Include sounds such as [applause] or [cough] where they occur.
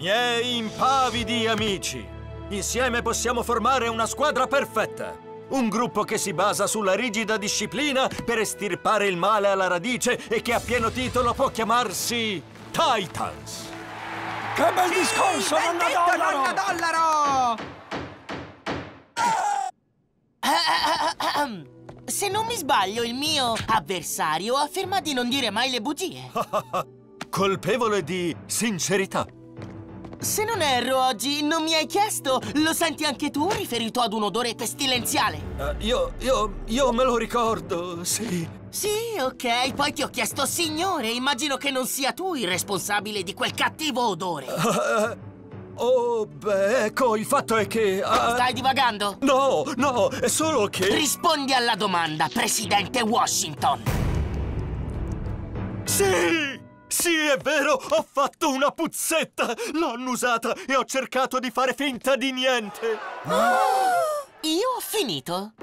Miei impavidi amici, insieme possiamo formare una squadra perfetta. Un gruppo che si basa sulla rigida disciplina per estirpare il male alla radice e che a pieno titolo può chiamarsi Titans. Che bel discorso, Ben nonna detto, dollaro! nonna dollaro! [coughs] Se non mi sbaglio, il mio avversario afferma di non dire mai le bugie. [laughs] Colpevole di sincerità. Se non erro oggi, non mi hai chiesto, lo senti anche tu riferito ad un odore pestilenziale? Eh, io, io, io me lo ricordo, sì. Sì, ok, poi ti ho chiesto signore, immagino che non sia tu il responsabile di quel cattivo odore. Eh, oh, beh, ecco, il fatto è che... eh, Stai divagando? No, no, è solo che... Rispondi alla domanda, presidente Washington. Sì! Sì, è vero, ho fatto una puzzetta! L'ho annusata e ho cercato di fare finta di niente! Io ho finito.